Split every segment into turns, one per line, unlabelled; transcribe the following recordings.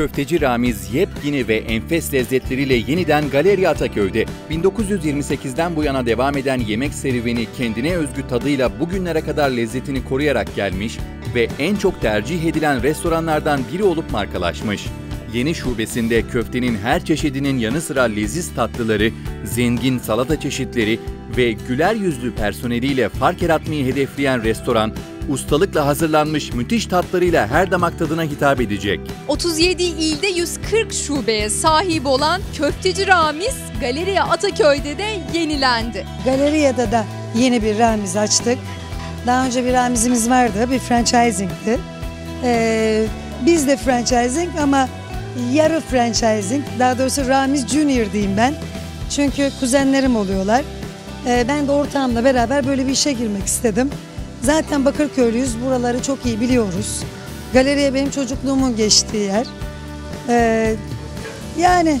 Köfteci Ramiz yepyeni ve enfes lezzetleriyle yeniden Galeri Ataköy'de. 1928'den bu yana devam eden yemek serüveni kendine özgü tadıyla bugünlere kadar lezzetini koruyarak gelmiş ve en çok tercih edilen restoranlardan biri olup markalaşmış. Yeni şubesinde köftenin her çeşidinin yanı sıra leziz tatlıları, zengin salata çeşitleri ve güler yüzlü personeliyle fark yaratmayı hedefleyen restoran, ustalıkla hazırlanmış müthiş tatlarıyla her damak tadına hitap edecek.
37 ilde 140 şubeye sahip olan Köfteci Ramiz Galeriya Ataköy'de de yenilendi.
Galeriyada da yeni bir Ramiz açtık. Daha önce bir Ramiz'imiz vardı, bir franchising'ti. Ee, biz de franchising ama yarı franchising, daha doğrusu Ramiz Junior diyeyim ben. Çünkü kuzenlerim oluyorlar. Ee, ben de ortağımla beraber böyle bir işe girmek istedim. Zaten Bakırköylüyüz, buraları çok iyi biliyoruz. Galeriye benim çocukluğumun geçtiği yer. Ee, yani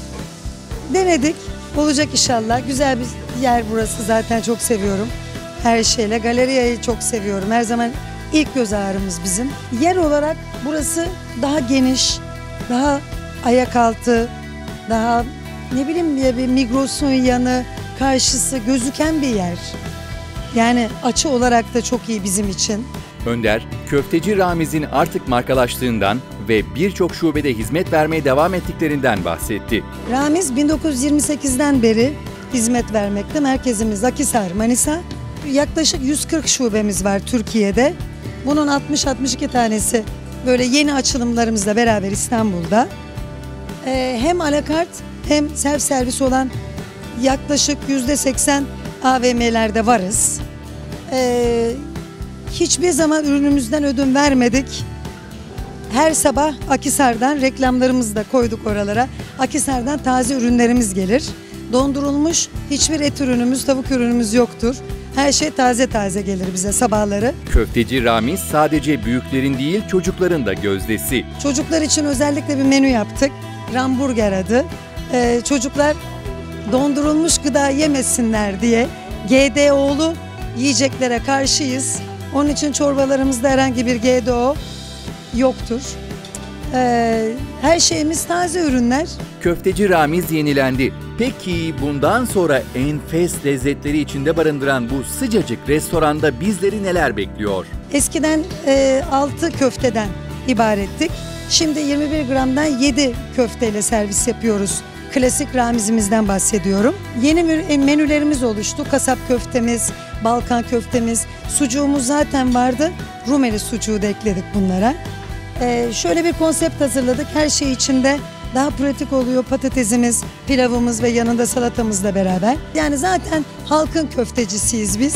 denedik, olacak inşallah. Güzel bir yer burası zaten çok seviyorum. Her şeyle. Galeriyeyi çok seviyorum. Her zaman ilk göz ağrımız bizim. Yer olarak burası daha geniş, daha ayak altı, daha ne bileyim bir Migros'un yanı, karşısı gözüken bir yer. Yani açı olarak da çok iyi bizim için.
Önder, Köfteci Ramiz'in artık markalaştığından ve birçok şubede hizmet vermeye devam ettiklerinden bahsetti.
Ramiz 1928'den beri hizmet vermekte. Merkezimiz Akisar, Manisa. Yaklaşık 140 şubemiz var Türkiye'de. Bunun 60-62 tanesi böyle yeni açılımlarımızla beraber İstanbul'da. Ee, hem alakart hem self servis olan yaklaşık %80 AVM'lerde varız. Ee, hiçbir zaman ürünümüzden ödün vermedik. Her sabah Akisar'dan reklamlarımızı da koyduk oralara. Akisar'dan taze ürünlerimiz gelir. Dondurulmuş hiçbir et ürünümüz, tavuk ürünümüz yoktur. Her şey taze taze gelir bize sabahları.
Köfteci Ramiz sadece büyüklerin değil çocukların da gözdesi.
Çocuklar için özellikle bir menü yaptık. Ramburger adı. Ee, çocuklar dondurulmuş gıda yemesinler diye GDO'lu yiyeceklere karşıyız. Onun için çorbalarımızda herhangi bir GDO yoktur. Ee, her şeyimiz taze ürünler.
Köfteci Ramiz yenilendi. Peki bundan sonra enfes lezzetleri içinde barındıran bu sıcacık restoranda bizleri neler bekliyor?
Eskiden e, 6 köfteden ibarettik. Şimdi 21 gramdan 7 köfteyle servis yapıyoruz. Klasik ramizimizden bahsediyorum. Yeni e, menülerimiz oluştu. Kasap köftemiz, Balkan köftemiz, sucuğumuz zaten vardı. Rumeli sucuğu da ekledik bunlara. Ee, şöyle bir konsept hazırladık. Her şey içinde daha pratik oluyor patatesimiz, pilavımız ve yanında salatamızla beraber. Yani zaten halkın köftecisiyiz biz.